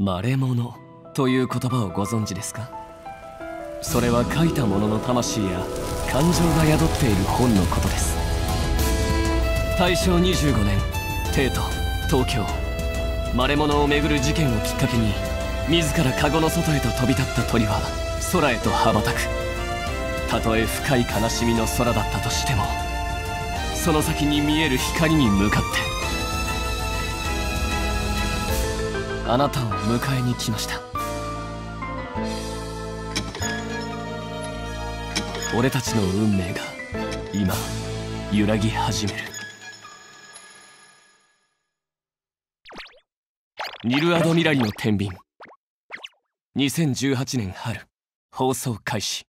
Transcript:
マレモノという言葉をご存知ですか？それは書いた者のの魂や感情が宿っている本のことです。大正25年帝都東京。マレモノをめぐる事件をきっかけに自らカゴの外へと飛び立った鳥は空へと羽ばたく。たとえ深い悲しみの空だったとしてもその先に見える光に向かってあなたを迎えに来ました。俺たちの運命が今揺らぎ始める。ニルアドミラリの天秤。2018年春放送開始。